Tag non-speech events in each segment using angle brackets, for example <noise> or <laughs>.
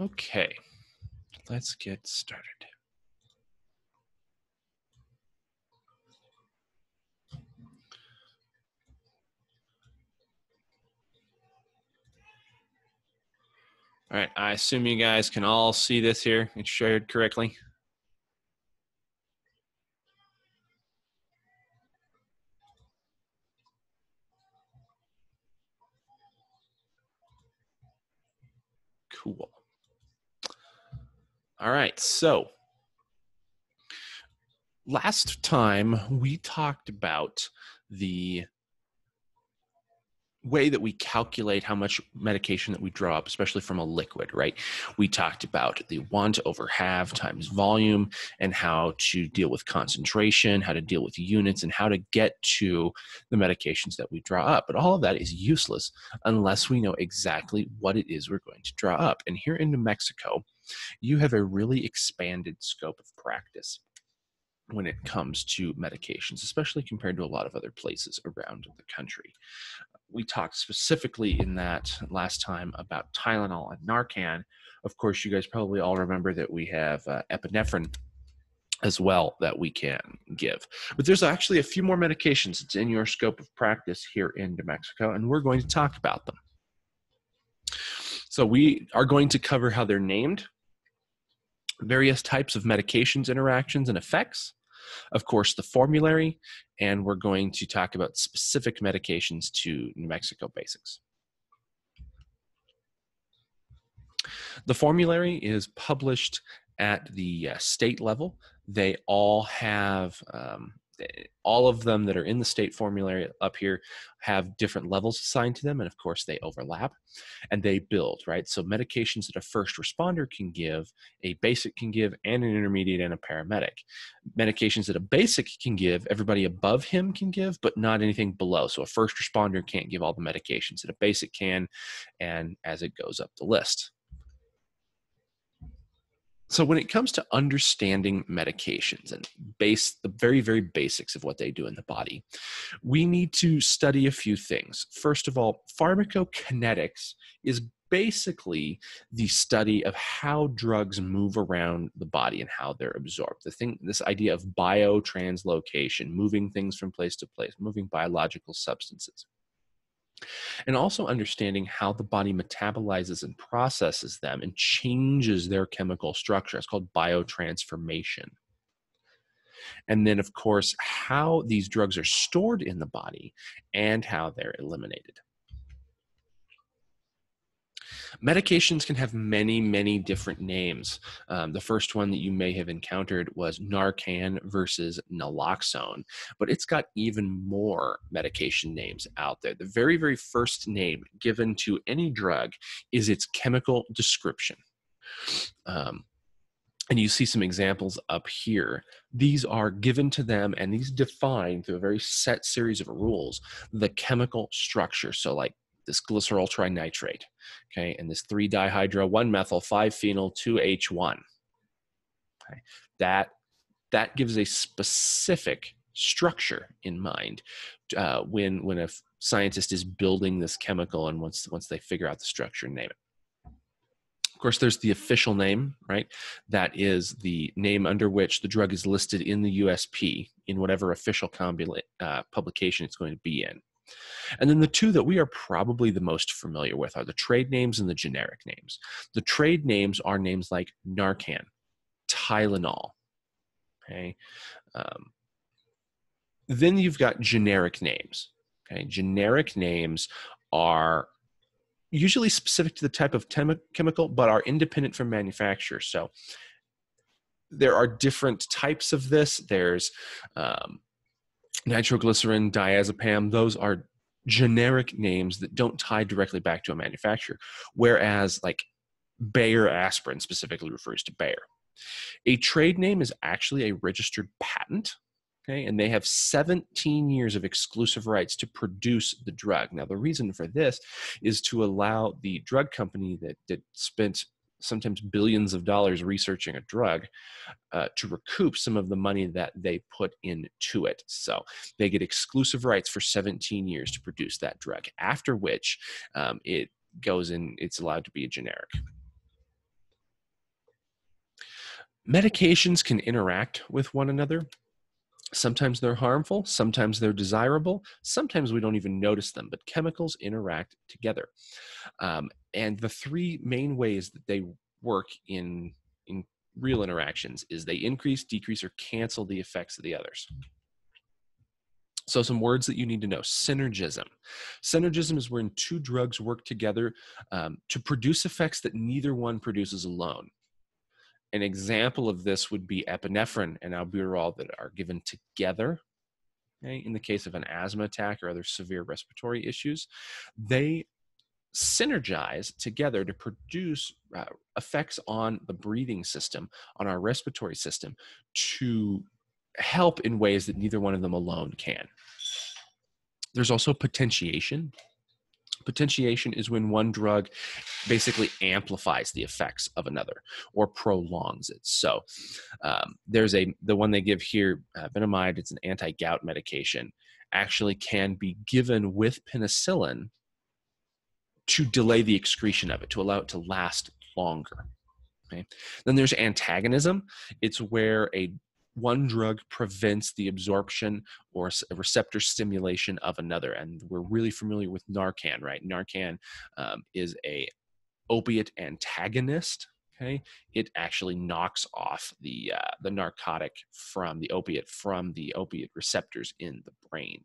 Okay, let's get started. All right, I assume you guys can all see this here. It's shared correctly. All right, so last time we talked about the way that we calculate how much medication that we draw up, especially from a liquid, right? We talked about the want over have times volume and how to deal with concentration, how to deal with units, and how to get to the medications that we draw up. But all of that is useless unless we know exactly what it is we're going to draw up. And here in New Mexico, you have a really expanded scope of practice when it comes to medications, especially compared to a lot of other places around the country we talked specifically in that last time about Tylenol and Narcan. Of course, you guys probably all remember that we have uh, epinephrine as well that we can give. But there's actually a few more medications that's in your scope of practice here in New Mexico, and we're going to talk about them. So we are going to cover how they're named, various types of medications, interactions, and effects, of course, the formulary, and we're going to talk about specific medications to New Mexico basics. The formulary is published at the uh, state level. They all have um, all of them that are in the state formulary up here have different levels assigned to them and of course they overlap and they build right? So medications that a first responder can give a basic can give and an intermediate and a paramedic. Medications that a basic can give everybody above him can give but not anything below. So a first responder can't give all the medications that a basic can and as it goes up the list so when it comes to understanding medications and base the very very basics of what they do in the body we need to study a few things. First of all pharmacokinetics is basically the study of how drugs move around the body and how they're absorbed. The thing this idea of biotranslocation moving things from place to place moving biological substances and also understanding how the body metabolizes and processes them and changes their chemical structure. It's called biotransformation. And then, of course, how these drugs are stored in the body and how they're eliminated. Medications can have many, many different names. Um, the first one that you may have encountered was Narcan versus naloxone, but it's got even more medication names out there. The very, very first name given to any drug is its chemical description. Um, and you see some examples up here. These are given to them and these define through a very set series of rules the chemical structure. So, like this glycerol trinitrate, okay, and this 3-dihydro 1-methyl 5-phenyl 2H1. Okay, that that gives a specific structure in mind uh, when when a scientist is building this chemical and once once they figure out the structure and name it. Of course, there's the official name, right? That is the name under which the drug is listed in the USP in whatever official uh, publication it's going to be in. And then the two that we are probably the most familiar with are the trade names and the generic names. The trade names are names like Narcan, Tylenol. Okay. Um, then you've got generic names. Okay. Generic names are usually specific to the type of chemical, but are independent from manufacturer. So there are different types of this. There's um, nitroglycerin, diazepam, those are generic names that don't tie directly back to a manufacturer. Whereas, like Bayer aspirin specifically refers to Bayer. A trade name is actually a registered patent. Okay, and they have 17 years of exclusive rights to produce the drug. Now, the reason for this is to allow the drug company that, that spent sometimes billions of dollars researching a drug uh, to recoup some of the money that they put into it. So they get exclusive rights for 17 years to produce that drug, after which um, it goes in, it's allowed to be a generic. medications can interact with one another. Sometimes they're harmful, sometimes they're desirable, sometimes we don't even notice them, but chemicals interact together. Um, and the three main ways that they work in, in real interactions is they increase, decrease, or cancel the effects of the others. So, some words that you need to know synergism. Synergism is when two drugs work together um, to produce effects that neither one produces alone. An example of this would be epinephrine and albuterol that are given together. Okay, in the case of an asthma attack or other severe respiratory issues, they synergize together to produce uh, effects on the breathing system, on our respiratory system, to help in ways that neither one of them alone can. There's also potentiation. Potentiation is when one drug basically amplifies the effects of another or prolongs it. So um, there's a the one they give here, uh, Benemid. It's an anti-gout medication. Actually, can be given with penicillin to delay the excretion of it, to allow it to last longer. Okay. Then there's antagonism. It's where a one drug prevents the absorption or receptor stimulation of another and we're really familiar with narcan right narcan um, is a opiate antagonist okay it actually knocks off the uh, the narcotic from the opiate from the opiate receptors in the brain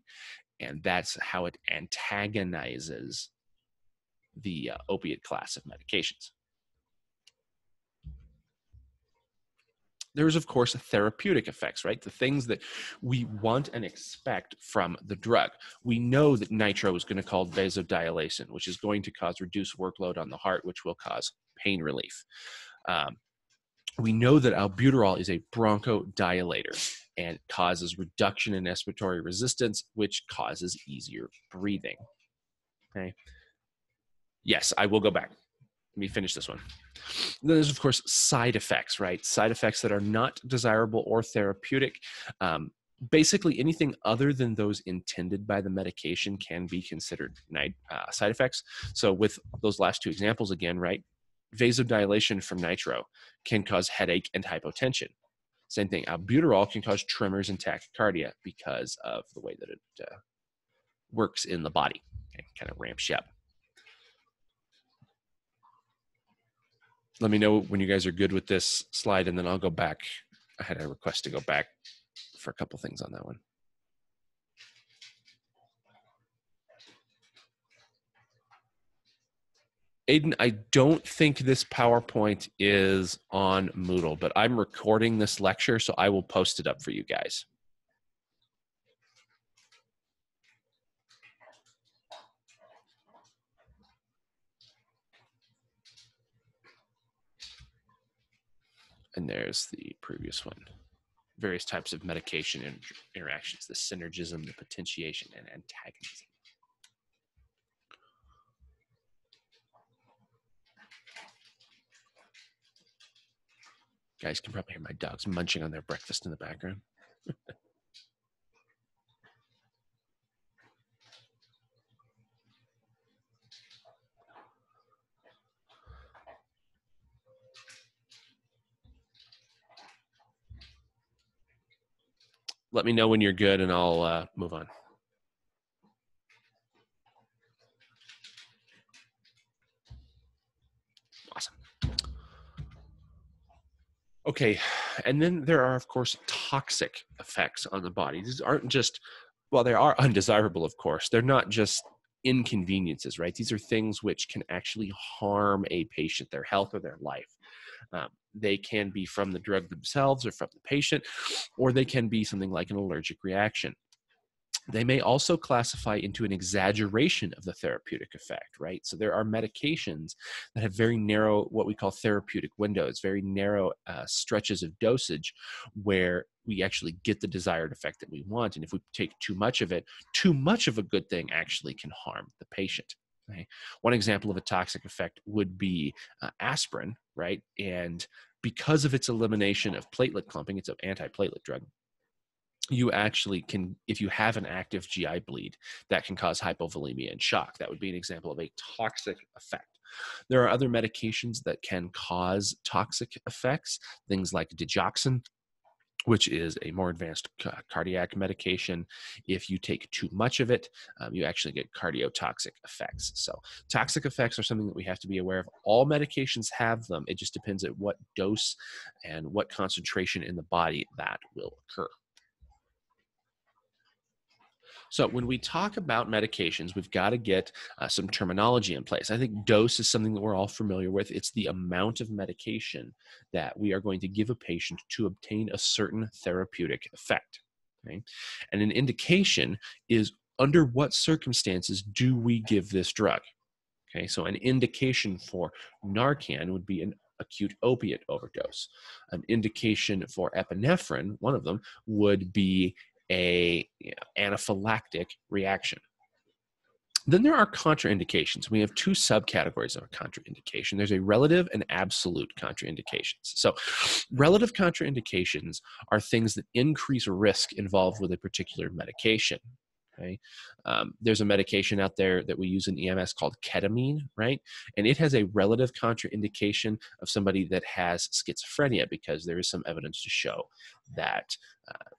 and that's how it antagonizes the uh, opiate class of medications. There's of course therapeutic effects right? The things that we want and expect from the drug. We know that nitro is going to cause vasodilation which is going to cause reduced workload on the heart which will cause pain relief. Um, we know that albuterol is a bronchodilator and causes reduction in respiratory resistance which causes easier breathing okay yes i will go back let me finish this one. Then there's, of course, side effects, right? Side effects that are not desirable or therapeutic. Um, basically, anything other than those intended by the medication can be considered uh, side effects. So, with those last two examples again, right? Vasodilation from nitro can cause headache and hypotension. Same thing, albuterol can cause tremors and tachycardia because of the way that it uh, works in the body. Okay, kind of ramps you up. Let me know when you guys are good with this slide and then I'll go back. I had a request to go back for a couple things on that one. Aiden, I don't think this PowerPoint is on Moodle, but I'm recording this lecture, so I will post it up for you guys. And there's the previous one. Various types of medication and interactions, the synergism, the potentiation, and antagonism. Guys can probably hear my dogs munching on their breakfast in the background. <laughs> let me know when you're good and I'll uh, move on. Awesome. Okay, and then there are, of course, toxic effects on the body. These aren't just, well, they are undesirable, of course. They're not just inconveniences, right? These are things which can actually harm a patient, their health or their life. Um, they can be from the drug themselves or from the patient, or they can be something like an allergic reaction. They may also classify into an exaggeration of the therapeutic effect, right? So there are medications that have very narrow, what we call therapeutic windows, very narrow uh, stretches of dosage where we actually get the desired effect that we want. And if we take too much of it, too much of a good thing actually can harm the patient. Okay. One example of a toxic effect would be uh, aspirin, right? And because of its elimination of platelet clumping, it's an antiplatelet drug. you actually can, if you have an active GI bleed, that can cause hypovolemia and shock. That would be an example of a toxic effect. There are other medications that can cause toxic effects, things like digoxin, which is a more advanced cardiac medication. If you take too much of it, um, you actually get cardiotoxic effects. So, toxic effects are something that we have to be aware of. All medications have them, it just depends at what dose and what concentration in the body that will occur. So when we talk about medications, we've got to get uh, some terminology in place. I think dose is something that we're all familiar with. It's the amount of medication that we are going to give a patient to obtain a certain therapeutic effect. Okay? And an indication is under what circumstances do we give this drug? Okay, so an indication for Narcan would be an acute opiate overdose. An indication for epinephrine, one of them, would be a you know, anaphylactic reaction. Then there are contraindications. We have two subcategories of a contraindication. There's a relative and absolute contraindications. So, relative contraindications are things that increase risk involved with a particular medication. Okay, um, there's a medication out there that we use in EMS called ketamine, right? And it has a relative contraindication of somebody that has schizophrenia because there is some evidence to show that uh,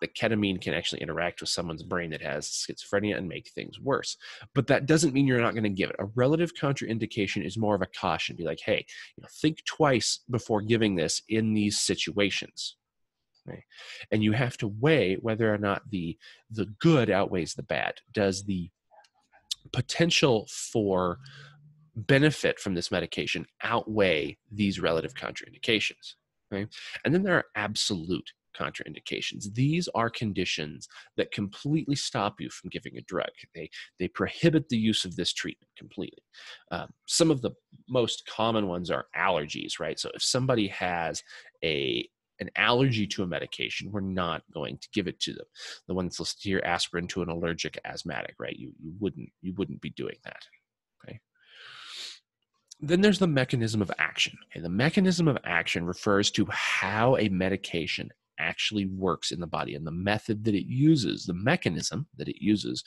the ketamine can actually interact with someone's brain that has schizophrenia and make things worse. But that doesn't mean you're not going to give it. A relative contraindication is more of a caution. Be like, hey, you know, think twice before giving this in these situations. And you have to weigh whether or not the the good outweighs the bad. Does the potential for benefit from this medication outweigh these relative contraindications? And then there are absolute contraindications. These are conditions that completely stop you from giving a drug. They, they prohibit the use of this treatment completely. Um, some of the most common ones are allergies, right? So if somebody has a an allergy to a medication, we're not going to give it to them. The one that's listed here, aspirin to an allergic asthmatic, right? You, you wouldn't you wouldn't be doing that. Okay. Then there's the mechanism of action. Okay, the mechanism of action refers to how a medication actually works in the body and the method that it uses, the mechanism that it uses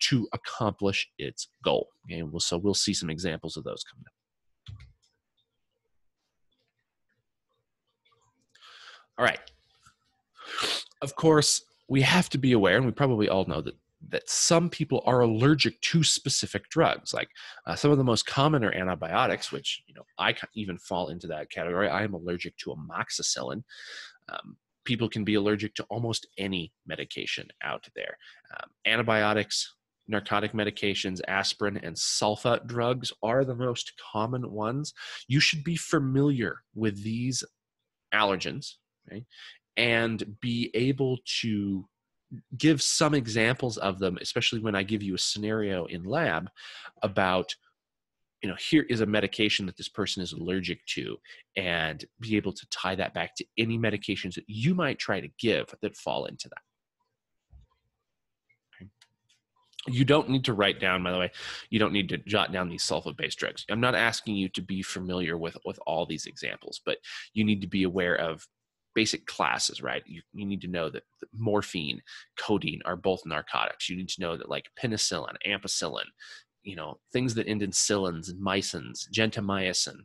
to accomplish its goal. Okay, we'll, so we'll see some examples of those coming up. All right. Of course, we have to be aware, and we probably all know that that some people are allergic to specific drugs. Like uh, some of the most common are antibiotics, which you know I even fall into that category. I am allergic to amoxicillin. Um, people can be allergic to almost any medication out there. Um, antibiotics, narcotic medications, aspirin, and sulfa drugs are the most common ones. You should be familiar with these allergens right? and be able to give some examples of them, especially when I give you a scenario in lab about you know here is a medication that this person is allergic to and be able to tie that back to any medications that you might try to give that fall into that. You don't need to write down by the way you don't need to jot down these sulfa based drugs. I'm not asking you to be familiar with with all these examples but you need to be aware of basic classes right? You, you need to know that morphine codeine are both narcotics. You need to know that like penicillin ampicillin you know things that end in cillins and mycins, gentamicin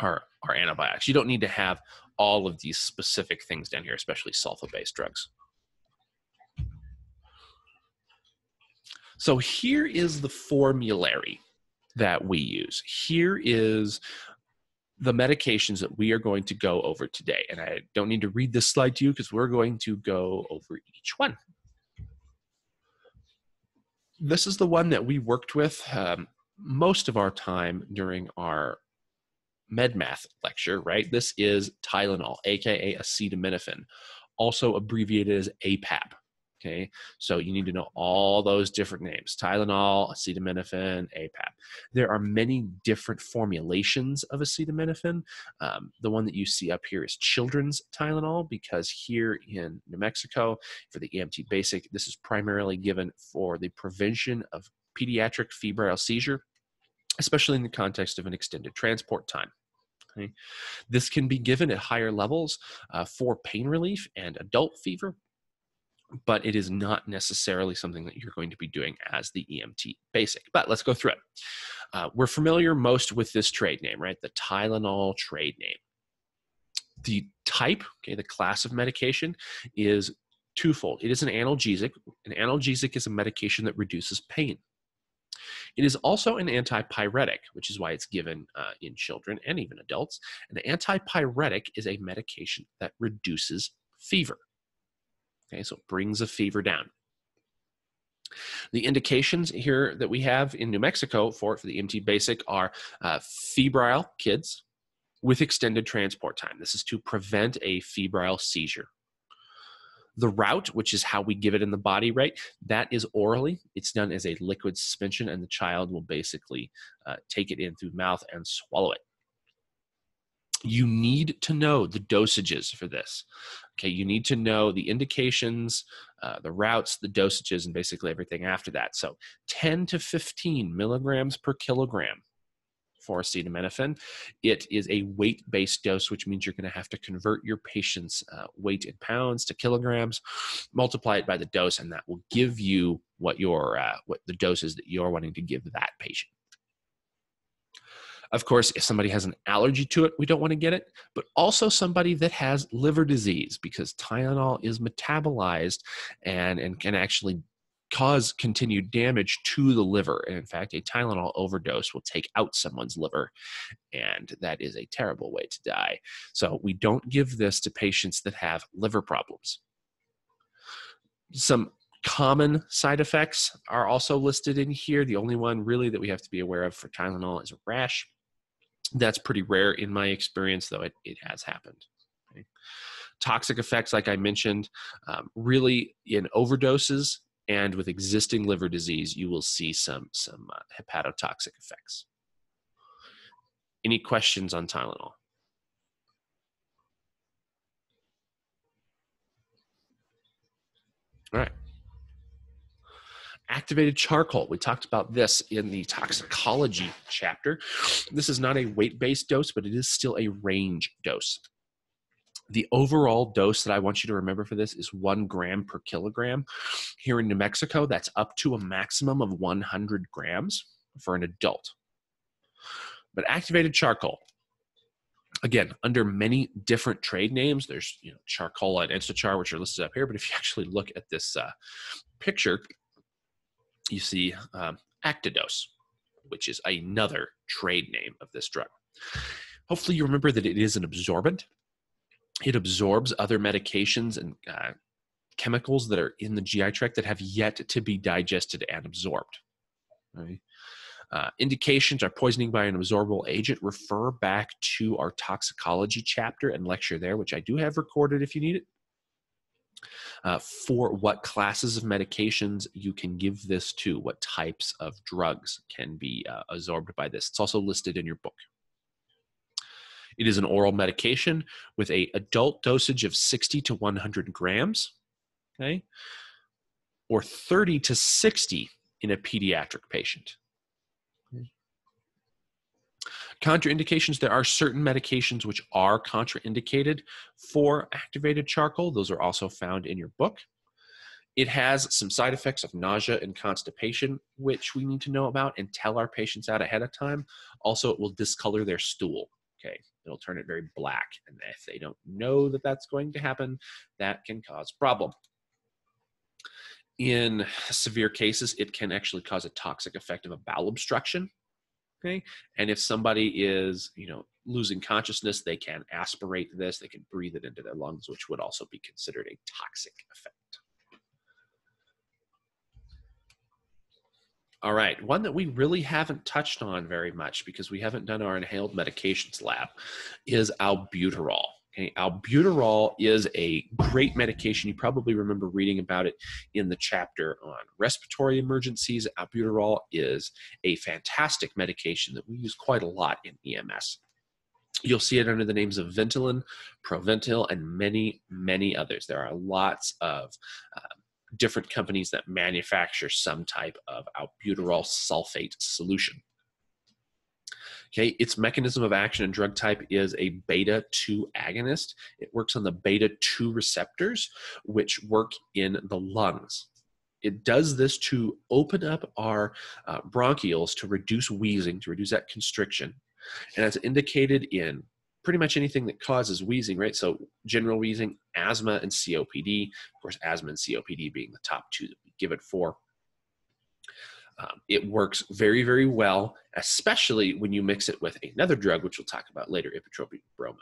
are are antibiotics. You don't need to have all of these specific things down here, especially sulfa-based drugs. So here is the formulary that we use. Here is the medications that we are going to go over today. And I don't need to read this slide to you because we're going to go over each one this is the one that we worked with um, most of our time during our MedMath lecture, right? This is Tylenol, aka acetaminophen, also abbreviated as APAP. Okay, so you need to know all those different names Tylenol, acetaminophen, APAP. There are many different formulations of acetaminophen. Um, the one that you see up here is children's Tylenol because here in New Mexico, for the EMT basic, this is primarily given for the prevention of pediatric febrile seizure, especially in the context of an extended transport time. Okay. This can be given at higher levels uh, for pain relief and adult fever but it is not necessarily something that you're going to be doing as the EMT basic. But let's go through it. Uh, we're familiar most with this trade name, right? The Tylenol trade name. The type, okay, the class of medication is twofold. It is an analgesic. An analgesic is a medication that reduces pain. It is also an antipyretic, which is why it's given uh, in children and even adults. An antipyretic is a medication that reduces fever. Okay, so it brings a fever down. The indications here that we have in New Mexico for, for the EMT basic are uh, febrile kids with extended transport time. This is to prevent a febrile seizure. The route, which is how we give it in the body, right? That is orally. It's done as a liquid suspension, and the child will basically uh, take it in through mouth and swallow it. You need to know the dosages for this. Okay, you need to know the indications, uh, the routes, the dosages, and basically everything after that. So 10 to 15 milligrams per kilogram for acetaminophen. It is a weight based dose, which means you're going to have to convert your patient's uh, weight in pounds to kilograms, multiply it by the dose, and that will give you what your uh, what the doses that you're wanting to give that patient. Of course, if somebody has an allergy to it, we don't want to get it, but also somebody that has liver disease because Tylenol is metabolized and, and can actually cause continued damage to the liver. And in fact, a Tylenol overdose will take out someone's liver, and that is a terrible way to die. So we don't give this to patients that have liver problems. Some common side effects are also listed in here. The only one really that we have to be aware of for Tylenol is rash. That's pretty rare in my experience, though it, it has happened. Okay. Toxic effects, like I mentioned, um, really in overdoses and with existing liver disease, you will see some, some uh, hepatotoxic effects. Any questions on Tylenol? All right. Activated charcoal. We talked about this in the toxicology chapter. This is not a weight based dose, but it is still a range dose. The overall dose that I want you to remember for this is one gram per kilogram. Here in New Mexico, that's up to a maximum of 100 grams for an adult. But activated charcoal, again, under many different trade names, there's you know charcoal and Instachar, which are listed up here. But if you actually look at this uh, picture, you see um, Actidose, which is another trade name of this drug. Hopefully, you remember that it is an absorbent it absorbs other medications and uh, chemicals that are in the GI tract that have yet to be digested and absorbed. Right? Uh, indications are poisoning by an absorbable agent. Refer back to our toxicology chapter and lecture there, which I do have recorded if you need it. Uh, for what classes of medications you can give this to, what types of drugs can be uh, absorbed by this. It's also listed in your book. It is an oral medication with a adult dosage of 60 to 100 grams, okay, or 30 to 60 in a pediatric patient. Contraindications there are certain medications which are contraindicated for activated charcoal. Those are also found in your book. It has some side effects of nausea and constipation, which we need to know about and tell our patients out ahead of time. Also, it will discolor their stool. Okay, it'll turn it very black. And if they don't know that that's going to happen, that can cause problem. In severe cases, it can actually cause a toxic effect of a bowel obstruction. Okay. And if somebody is, you know, losing consciousness, they can aspirate this, they can breathe it into their lungs, which would also be considered a toxic effect. All right, one that we really haven't touched on very much because we haven't done our inhaled medications lab is albuterol. Okay, albuterol is a great medication. You probably remember reading about it in the chapter on respiratory emergencies. Albuterol is a fantastic medication that we use quite a lot in EMS. You'll see it under the names of Ventolin, Proventil, and many, many others. There are lots of um, different companies that manufacture some type of albuterol sulfate solution. Okay, its mechanism of action and drug type is a beta 2 agonist. It works on the beta 2 receptors, which work in the lungs. It does this to open up our uh, bronchioles to reduce wheezing, to reduce that constriction. And as indicated in pretty much anything that causes wheezing, right? So, general wheezing, asthma, and COPD. Of course, asthma and COPD being the top two that we give it for. Um, it works very, very well, especially when you mix it with another drug, which we'll talk about later, ipratropium bromide.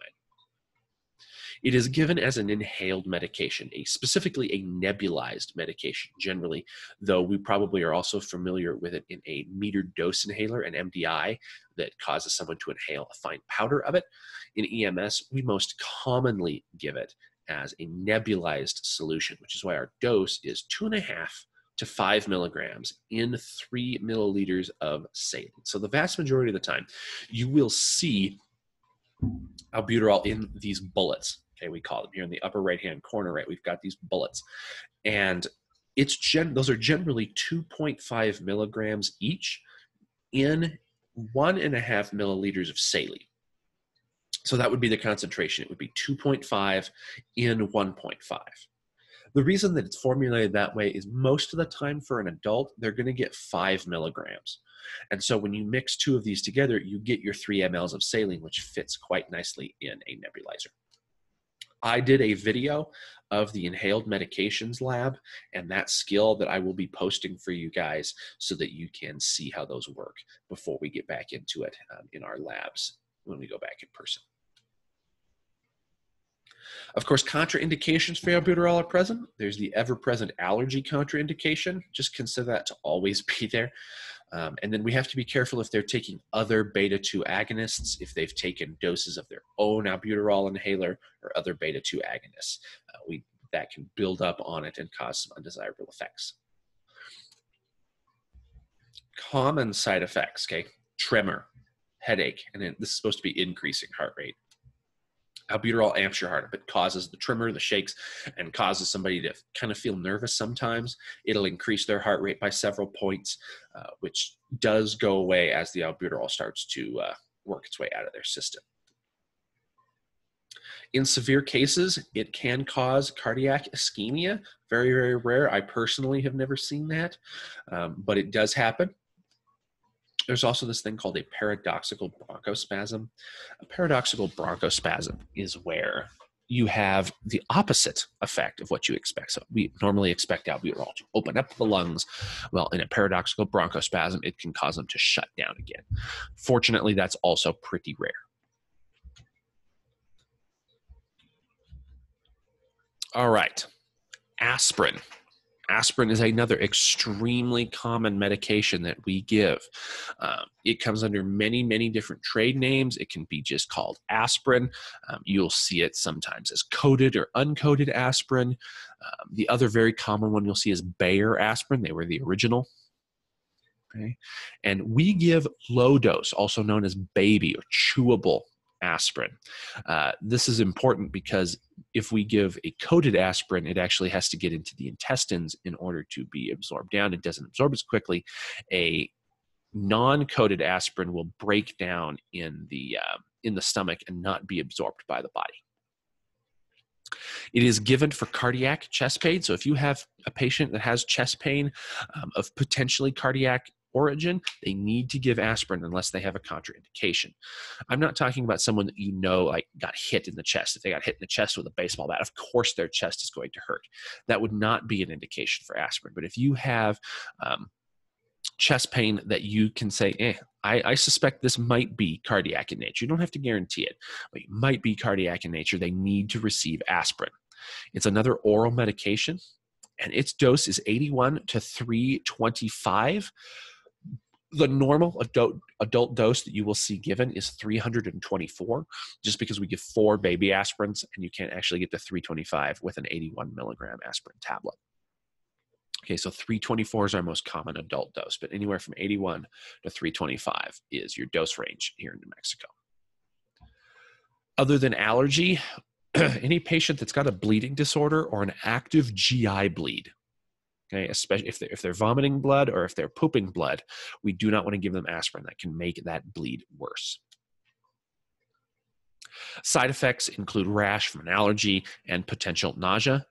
It is given as an inhaled medication, a specifically a nebulized medication generally, though we probably are also familiar with it in a metered dose inhaler, an MDI, that causes someone to inhale a fine powder of it. In EMS, we most commonly give it as a nebulized solution, which is why our dose is two and a half to five milligrams in three milliliters of saline. So the vast majority of the time, you will see albuterol in these bullets. Okay, we call them here in the upper right hand corner, right? We've got these bullets. And it's gen those are generally 2.5 milligrams each in one and a half milliliters of saline. So that would be the concentration. It would be 2.5 in 1.5. The reason that it's formulated that way is most of the time for an adult, they're going to get five milligrams. And so when you mix two of these together, you get your three mLs of saline, which fits quite nicely in a nebulizer. I did a video of the inhaled medications lab and that skill that I will be posting for you guys so that you can see how those work before we get back into it um, in our labs when we go back in person. Of course, contraindications for albuterol are present. There's the ever present allergy contraindication. Just consider that to always <laughs> be there. Um, and then we have to be careful if they're taking other beta 2 agonists, if they've taken doses of their own albuterol inhaler or other beta 2 agonists. Uh, we, that can build up on it and cause some undesirable effects. Common side effects, okay? Tremor, headache, and this is supposed to be increasing heart rate albuterol amps your heart. If it causes the tremor, the shakes, and causes somebody to kind of feel nervous sometimes, it'll increase their heart rate by several points, uh, which does go away as the albuterol starts to uh, work its way out of their system. In severe cases, it can cause cardiac ischemia. Very, very rare. I personally have never seen that, um, but it does happen. There's also this thing called a paradoxical bronchospasm. A paradoxical bronchospasm is where you have the opposite effect of what you expect. So we normally expect albuterol to open up the lungs. Well, in a paradoxical bronchospasm, it can cause them to shut down again. Fortunately, that's also pretty rare. All right, aspirin aspirin is another extremely common medication that we give. Um, it comes under many, many different trade names. It can be just called aspirin. Um, you'll see it sometimes as coated or uncoated aspirin. Um, the other very common one you'll see is Bayer aspirin. They were the original. Okay. And we give low dose, also known as baby or chewable aspirin. Uh, this is important because if we give a coated aspirin, it actually has to get into the intestines in order to be absorbed down. It doesn't absorb as quickly. A non-coated aspirin will break down in the uh, in the stomach and not be absorbed by the body. It is given for cardiac chest pain. So if you have a patient that has chest pain um, of potentially cardiac origin, they need to give aspirin unless they have a contraindication. I'm not talking about someone that you know like got hit in the chest. If they got hit in the chest with a baseball bat, of course their chest is going to hurt. That would not be an indication for aspirin. But if you have um, chest pain that you can say, eh, I, I, suspect this might be cardiac in nature. You don't have to guarantee it, but it might be cardiac in nature. They need to receive aspirin. It's another oral medication, and its dose is 81 to 325 the normal adult adult dose that you will see given is 324 just because we give four baby aspirins and you can't actually get to 325 with an 81 milligram aspirin tablet. Okay so 324 is our most common adult dose but anywhere from 81 to 325 is your dose range here in new mexico. Other than allergy <clears throat> any patient that's got a bleeding disorder or an active gi bleed Okay, especially if they're, if they're vomiting blood or if they're pooping blood, we do not want to give them aspirin. That can make that bleed worse. Side effects include rash from an allergy and potential nausea.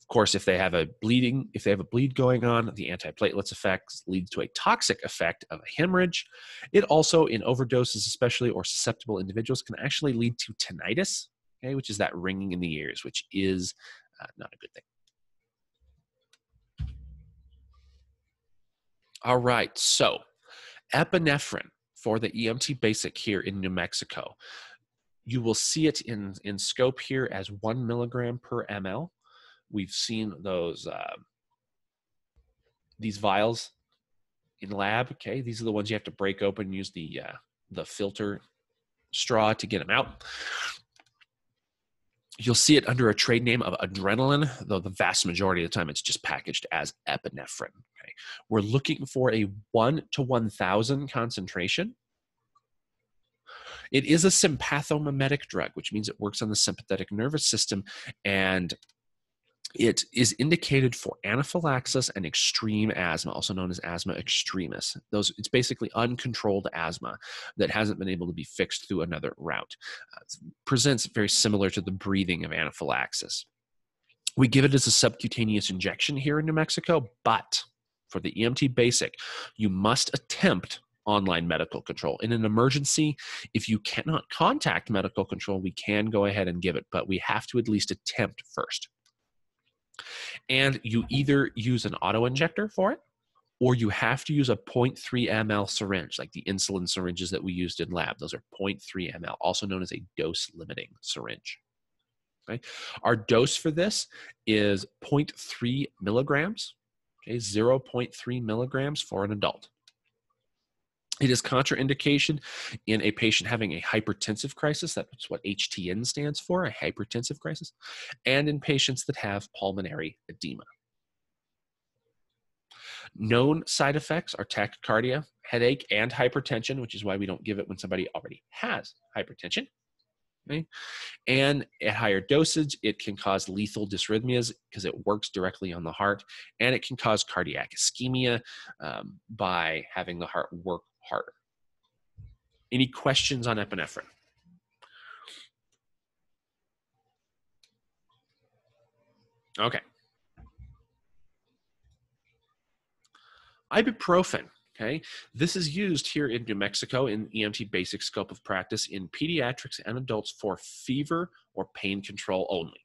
Of course, if they have a bleeding, if they have a bleed going on, the antiplatelets effects leads to a toxic effect of a hemorrhage. It also, in overdoses, especially or susceptible individuals, can actually lead to tinnitus, okay, which is that ringing in the ears, which is uh, not a good thing. All right, so epinephrine for the EMT basic here in New Mexico. You will see it in, in scope here as one milligram per ml. We've seen those uh, these vials in lab. Okay, these are the ones you have to break open, use the uh, the filter straw to get them out. You'll see it under a trade name of adrenaline, though the vast majority of the time it's just packaged as epinephrine. Okay. We're looking for a 1 to 1,000 concentration. It is a sympathomimetic drug, which means it works on the sympathetic nervous system and it is indicated for anaphylaxis and extreme asthma, also known as asthma extremis. Those it's basically uncontrolled asthma that hasn't been able to be fixed through another route. Uh, presents very similar to the breathing of anaphylaxis. We give it as a subcutaneous injection here in New Mexico, but for the EMT basic, you must attempt online medical control. In an emergency, if you cannot contact medical control, we can go ahead and give it, but we have to at least attempt first. And you either use an auto injector for it, or you have to use a 0.3 ml syringe, like the insulin syringes that we used in lab. Those are 0.3 ml, also known as a dose limiting syringe. Okay. Our dose for this is 0.3 milligrams, okay, 0.3 milligrams for an adult. It is contraindication in a patient having a hypertensive crisis. That's what HTN stands for, a hypertensive crisis, and in patients that have pulmonary edema. Known side effects are tachycardia, headache, and hypertension, which is why we don't give it when somebody already has hypertension. Okay? And at higher dosage, it can cause lethal dysrhythmias because it works directly on the heart, and it can cause cardiac ischemia um, by having the heart work harder. Any questions on epinephrine? Okay. Ibuprofen. Okay, this is used here in New Mexico in EMT basic scope of practice in pediatrics and adults for fever or pain control only.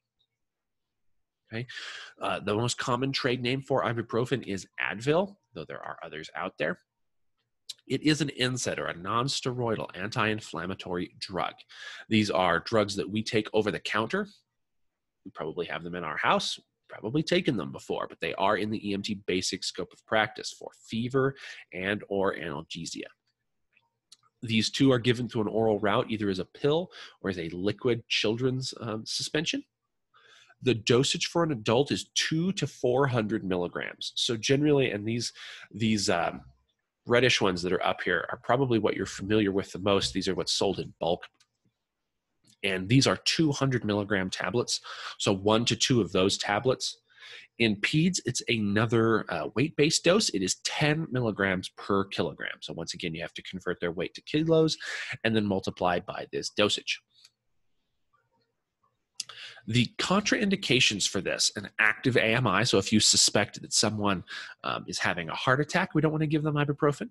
Okay, uh, the most common trade name for ibuprofen is Advil, though there are others out there. It is an NSAID or a non-steroidal anti-inflammatory drug. These are drugs that we take over the counter. We probably have them in our house, probably taken them before, but they are in the EMT basic scope of practice for fever and or analgesia. These two are given through an oral route, either as a pill or as a liquid children's um, suspension. The dosage for an adult is two to 400 milligrams. So generally, and these these um, reddish ones that are up here are probably what you're familiar with the most. These are what's sold in bulk. And these are 200 milligram tablets. So one to two of those tablets. In PEDS, it's another uh, weight based dose. It is 10 milligrams per kilogram. So once again, you have to convert their weight to kilos and then multiply by this dosage. The contraindications for this, an active AMI, so if you suspect that someone um, is having a heart attack, we don't want to give them ibuprofen.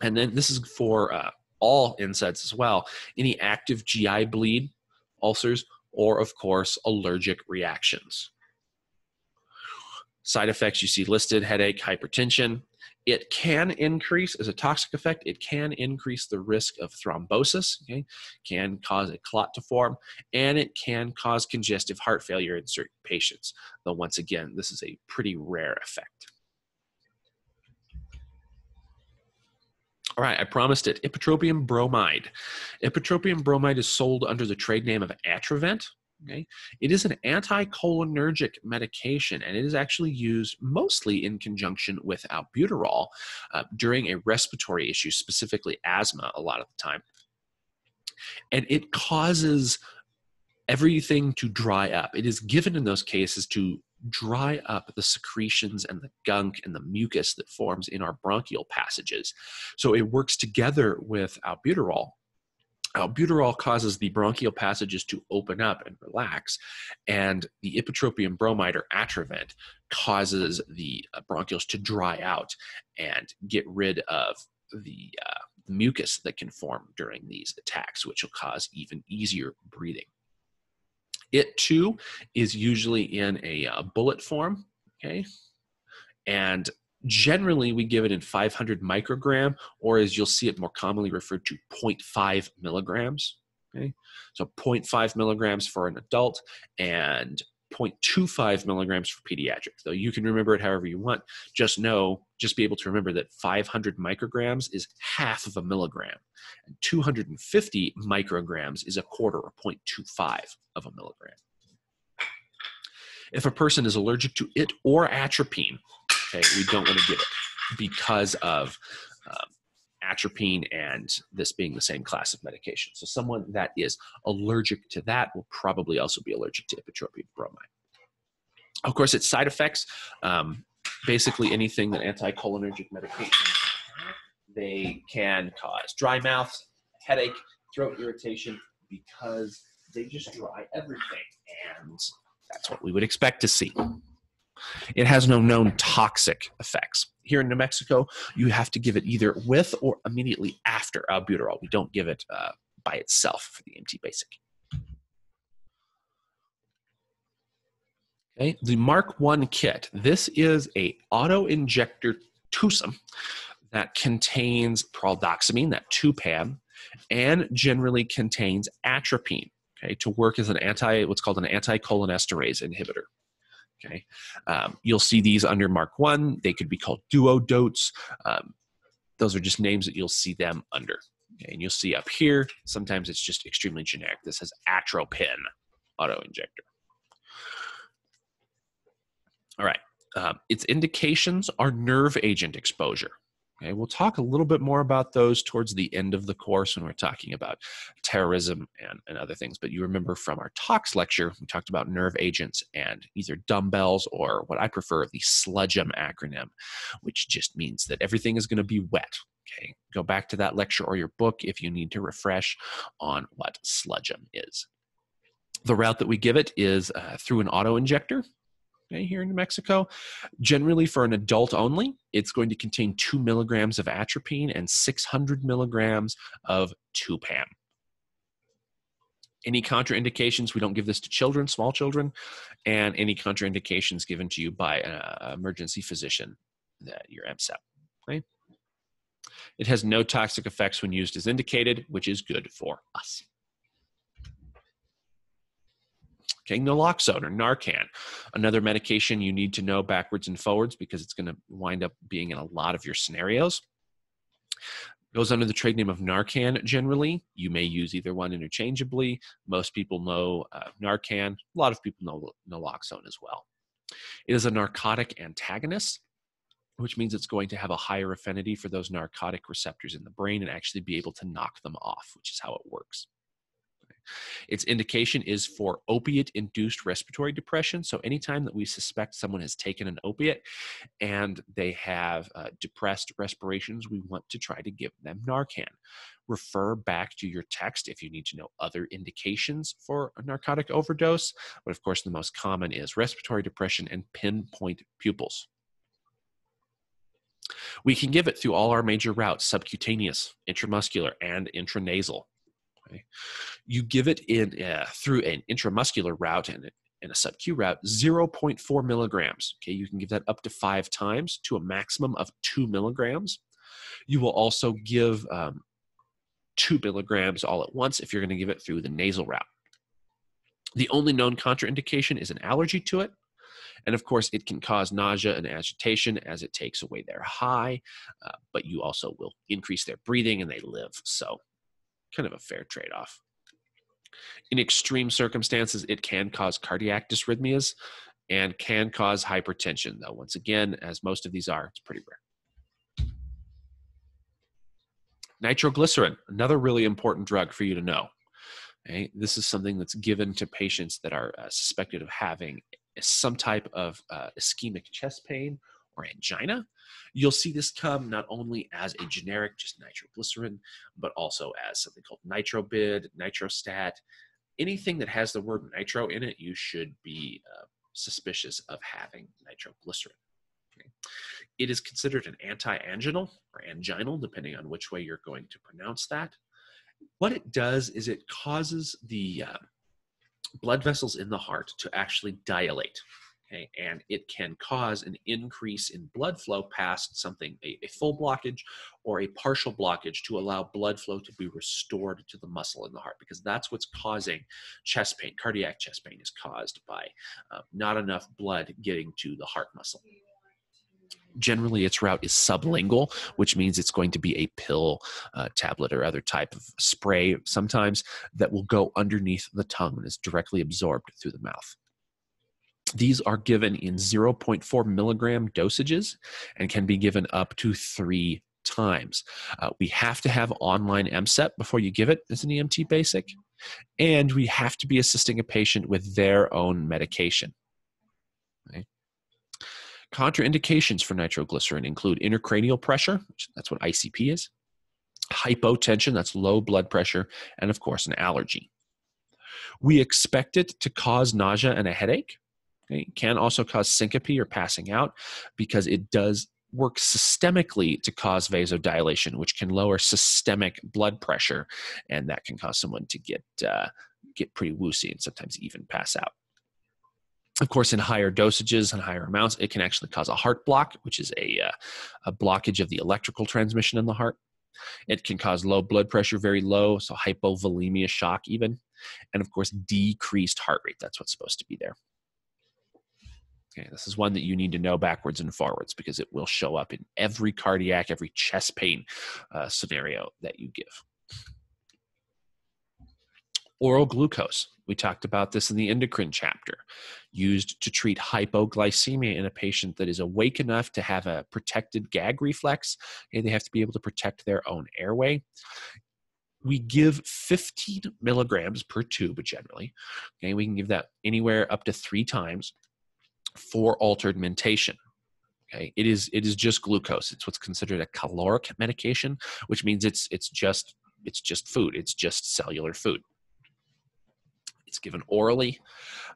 And then this is for uh, all NSAIDs as well. Any active GI bleed, ulcers, or of course, allergic reactions. Side effects you see listed headache, hypertension, it can increase as a toxic effect it can increase the risk of thrombosis okay? Can cause a clot to form and it can cause congestive heart failure in certain patients. Though once again this is a pretty rare effect. All right i promised it. Ipratropium bromide. Ipratropium bromide is sold under the trade name of atrovent Okay? It is an anticholinergic medication, and it is actually used mostly in conjunction with albuterol uh, during a respiratory issue, specifically asthma, a lot of the time. And it causes everything to dry up. It is given in those cases to dry up the secretions and the gunk and the mucus that forms in our bronchial passages. So it works together with albuterol albuterol causes the bronchial passages to open up and relax, and the ipratropium bromide or Atrovent causes the uh, bronchioles to dry out and get rid of the uh, mucus that can form during these attacks, which will cause even easier breathing. It too is usually in a uh, bullet form, okay? And Generally, we give it in 500 microgram, or as you'll see it more commonly referred to, 0.5 milligrams. Okay, so 0.5 milligrams for an adult and 0.25 milligrams for pediatrics. Though you can remember it however you want, just know, just be able to remember that 500 micrograms is half of a milligram, and 250 micrograms is a quarter or 0.25 of a milligram. If a person is allergic to it or atropine, We don't want to give it because of um, atropine and this being the same class of medication. So someone that is allergic to that will probably also be allergic to ipratropium bromide. Of course, its side effects, um, basically anything that anticholinergic medications, they can cause dry mouth, headache, throat irritation, because they just dry everything. And that's what we would expect to see. It has no known toxic effects. Here in New Mexico, you have to give it either with or immediately after albuterol. We don't give it uh, by itself for the EMT basic. Okay, the Mark One kit. This is a auto injector twosome that contains pralidoxime, that 2-PAM, and generally contains atropine. Okay, to work as an anti, what's called an anticholinesterase inhibitor. Okay, um, you'll see these under Mark One. They could be called DuoDotes. Um, those are just names that you'll see them under. Okay, and you'll see up here. Sometimes it's just extremely generic. This says AtroPen auto injector. All right. Um, its indications are nerve agent exposure. Okay, we'll talk a little bit more about those towards the end of the course when we're talking about terrorism and, and other things. But you remember from our tox lecture, we talked about nerve agents and either DUMBELS or what I prefer, the SLUDGEM acronym, which just means that everything is going to be wet. Okay, go back to that lecture or your book if you need to refresh on what SLUDGEM is. The route that we give it is uh, through an auto injector okay, here in New Mexico. Generally, for an adult only, it's going to contain two milligrams of atropine and 600 milligrams of 2-PAM. Any contraindications, we don't give this to children, small children, and any contraindications given to you by an emergency physician, that your MCEP. Okay? It has no toxic effects when used as indicated, which is good for us. Okay, naloxone or Narcan, another medication you need to know backwards and forwards because it's going to wind up being in a lot of your scenarios. Goes under the trade name of Narcan generally. You may use either one interchangeably. Most people know uh, Narcan. A lot of people know naloxone as well. It is a narcotic antagonist, which means it's going to have a higher affinity for those narcotic receptors in the brain and actually be able to knock them off, which is how it works. Its indication is for opiate induced respiratory depression. So, anytime that we suspect someone has taken an opiate and they have uh, depressed respirations, we want to try to give them Narcan. Refer back to your text if you need to know other indications for a narcotic overdose. But of course, the most common is respiratory depression and pinpoint pupils. We can give it through all our major routes subcutaneous, intramuscular, and intranasal. You give it in uh, through an intramuscular route and in a sub-Q route, 0.4 milligrams. Okay, you can give that up to five times to a maximum of two milligrams. You will also give um, two milligrams all at once if you're going to give it through the nasal route. The only known contraindication is an allergy to it. And of course, it can cause nausea and agitation as it takes away their high, uh, but you also will increase their breathing and they live. So kind of a fair trade off. In extreme circumstances, it can cause cardiac dysrhythmias and can cause hypertension, though, once again, as most of these are, it's pretty rare. Nitroglycerin, another really important drug for you to know. Okay? This is something that's given to patients that are uh, suspected of having some type of uh, ischemic chest pain or angina, you'll see this come not only as a generic, just nitroglycerin, but also as something called Nitro-Bid, Nitrostat. Anything that has the word nitro in it, you should be uh, suspicious of having nitroglycerin. Okay. It is considered an anti-anginal or anginal, depending on which way you're going to pronounce that. What it does is it causes the uh, blood vessels in the heart to actually dilate. Okay, and it can cause an increase in blood flow past something, a, a, full blockage or a partial blockage to allow blood flow to be restored to the muscle in the heart, because that's what's causing chest pain. Cardiac chest pain is caused by uh, not enough blood getting to the heart muscle. Generally, its route is sublingual, which means it's going to be a pill, uh, tablet, or other type of spray sometimes that will go underneath the tongue and is directly absorbed through the mouth. These are given in 0.4 milligram dosages and can be given up to three times. Uh, we have to have online MCEP before you give it as an EMT basic, and we have to be assisting a patient with their own medication. Okay. Contraindications for nitroglycerin include intracranial pressure, that's what ICP is, hypotension, that's low blood pressure, and of course, an allergy. We expect it to cause nausea and a headache. It can also cause syncope or passing out because it does work systemically to cause vasodilation, which can lower systemic blood pressure, and that can cause someone to get uh, get pretty woozy and sometimes even pass out. Of course, in higher dosages and higher amounts, it can actually cause a heart block, which is a, uh, a blockage of the electrical transmission in the heart. It can cause low blood pressure, very low, so hypovolemia shock, even. And of course, decreased heart rate. That's what's supposed to be there. Okay, this is one that you need to know backwards and forwards because it will show up in every cardiac, every chest pain uh, scenario that you give. Oral glucose. We talked about this in the endocrine chapter, used to treat hypoglycemia in a patient that is awake enough to have a protected gag reflex. Okay, they have to be able to protect their own airway we give 15 milligrams per tube generally. Okay, we can give that anywhere up to three times for altered mentation. Okay, it is it is just glucose. It's what's considered a caloric medication, which means it's it's just it's just food. It's just cellular food. It's given orally,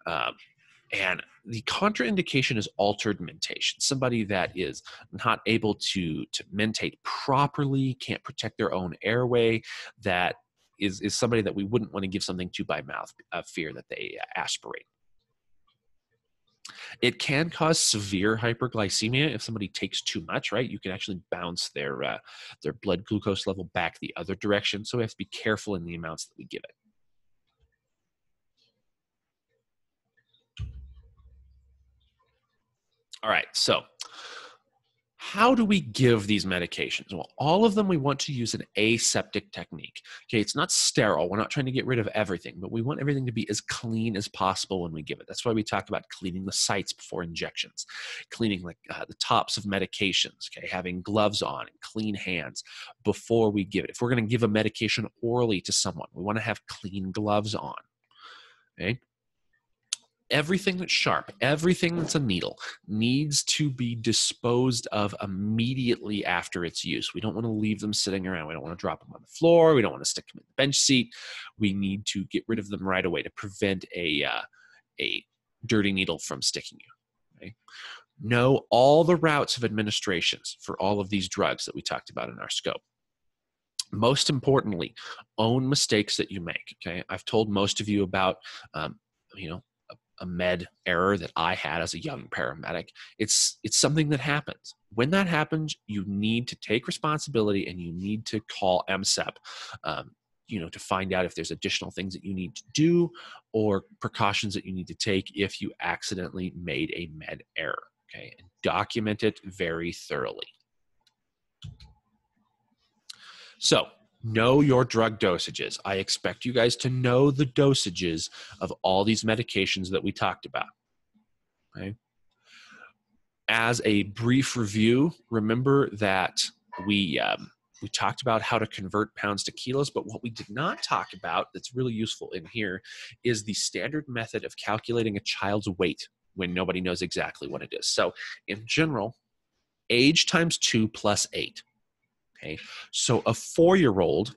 um, and the contraindication is altered mentation. Somebody that is not able to to mentate properly, can't protect their own airway, that is is somebody that we wouldn't want to give something to by mouth, uh, fear that they aspirate. It can cause severe hyperglycemia if somebody takes too much, right? You can actually bounce their uh, their blood glucose level back the other direction. So we have to be careful in the amounts that we give it. All right, so how do we give these medications? Well, all of them we want to use an aseptic technique. Okay, it's not sterile. We're not trying to get rid of everything, but we want everything to be as clean as possible when we give it. That's why we talk about cleaning the sites before injections, cleaning like uh, the tops of medications. Okay, having gloves on and clean hands before we give it. If we're going to give a medication orally to someone, we want to have clean gloves on. Okay, everything that's sharp, everything that's a needle needs to be disposed of immediately after its use. We don't want to leave them sitting around. We don't want to drop them on the floor. We don't want to stick them in the bench seat. We need to get rid of them right away to prevent a uh, a dirty needle from sticking you. Okay? Know all the routes of administrations for all of these drugs that we talked about in our scope most importantly own mistakes that you make okay i've told most of you about um, you know a med error that I had as a young paramedic. It's it's something that happens. When that happens, you need to take responsibility and you need to call MCEP. Um, you know to find out if there's additional things that you need to do or precautions that you need to take if you accidentally made a med error okay and document it very thoroughly so know your drug dosages. I expect you guys to know the dosages of all these medications that we talked about. Okay. As a brief review, remember that we um, we talked about how to convert pounds to kilos, but what we did not talk about that's really useful in here is the standard method of calculating a child's weight when nobody knows exactly what it is. So in general, age times two plus eight. Okay, so a four year old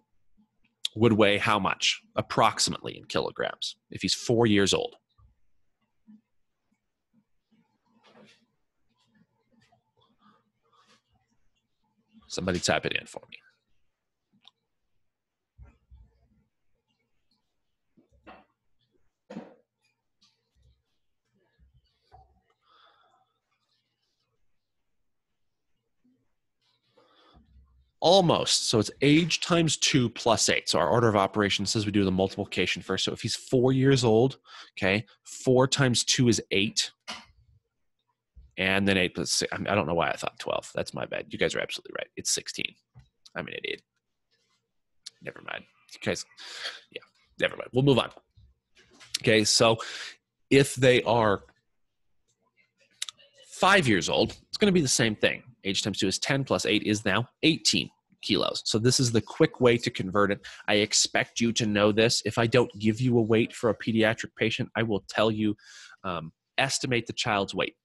would weigh how much approximately in kilograms if he's four years old? Somebody type it in for me. Almost. So it's age times two plus eight. So our order of operations says we do the multiplication first. So if he's four years old, okay, four times two is eight. And then eight plus six. I don't know why I thought 12. That's my bad. You guys are absolutely right. It's 16. I'm an idiot. Never mind. You guys, yeah, never mind. We'll move on. Okay, so if they are five years old, it's going to be the same thing. Age times two is 10 plus eight is now 18 kilos. So this is the quick way to convert it. I expect you to know this. If I don't give you a weight for a pediatric patient, I will tell you um, estimate the child's weight.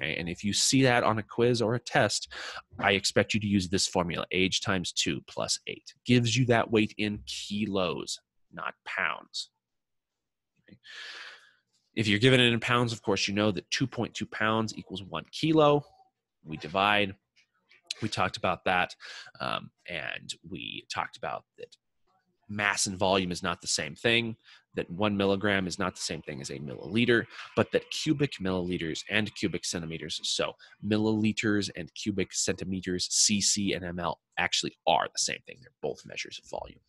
Okay, and if you see that on a quiz or a test, I expect you to use this formula: age times two plus eight gives you that weight in kilos, not pounds. Okay. If you're given it in pounds, of course, you know that 2.2 pounds equals one kilo. We divide. We talked about that. Um, and we talked about that mass and volume is not the same thing, that one milligram is not the same thing as a milliliter, but that cubic milliliters and cubic centimeters, so milliliters and cubic centimeters, cc and ml, actually are the same thing. They're both measures of volume.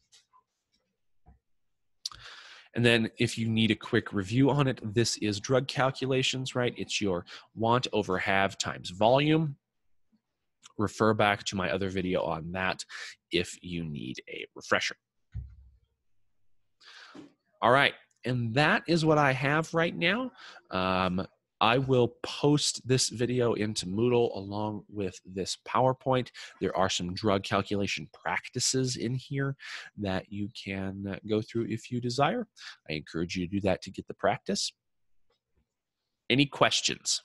And then if you need a quick review on it, this is drug calculations, right? It's your want over have times volume. Refer back to my other video on that if you need a refresher. All right, and that is what I have right now. Um, I will post this video into Moodle along with this PowerPoint. There are some drug calculation practices in here that you can uh, go through if you desire. I encourage you to do that to get the practice. Any questions?